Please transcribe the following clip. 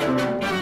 Música